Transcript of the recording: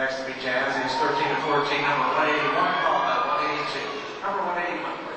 Next to be Jazz is 13 to 14, number 181, Call by 182. Number 181.